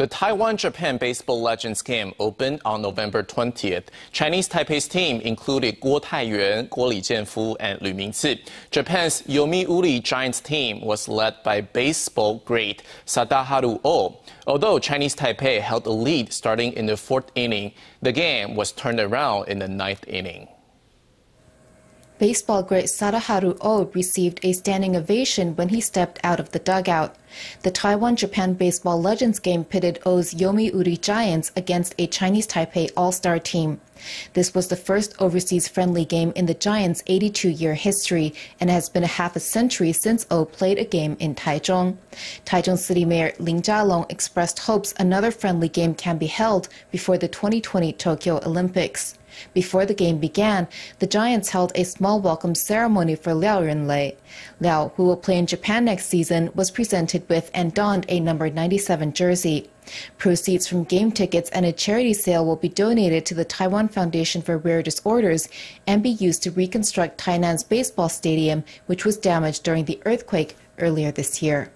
The Taiwan Japan Baseball Legends game opened on November 20th. Chinese Taipei's team included Guo Taiyuan, Guo Li Lijianfu, and Lu Mingzi. Japan's Yomiuri Giants team was led by baseball great Sadaharu Oh. Although Chinese Taipei held the lead starting in the fourth inning, the game was turned around in the ninth inning. Baseball great Sadaharu Oh received a standing ovation when he stepped out of the dugout. The Taiwan Japan Baseball Legends game pitted Oh's Yomiuri Giants against a Chinese Taipei All Star team. This was the first overseas friendly game in the Giants' 82 year history and has been a half a century since O played a game in Taichung. Taichung City Mayor Lin Jialong expressed hopes another friendly game can be held before the 2020 Tokyo Olympics. Before the game began, the Giants held a small welcome ceremony for Liao Renlei. Liao, who will play in Japan next season, was presented with and donned a number 97 jersey. Proceeds from game tickets and a charity sale will be donated to the Taiwan Foundation for Rare Disorders and be used to reconstruct Tainan's baseball stadium, which was damaged during the earthquake earlier this year.